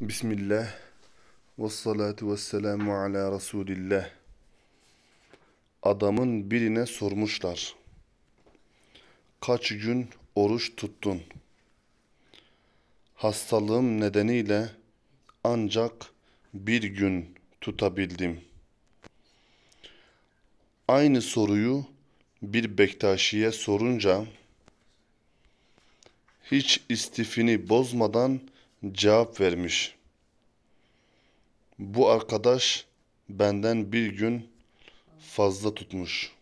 Bismillah ve salatu ve selamu ala Resulillah. Adamın birine sormuşlar. Kaç gün oruç tuttun? Hastalığım nedeniyle ancak bir gün tutabildim. Aynı soruyu bir Bektaşi'ye sorunca hiç istifini bozmadan cevap vermiş. Bu arkadaş benden bir gün fazla tutmuş.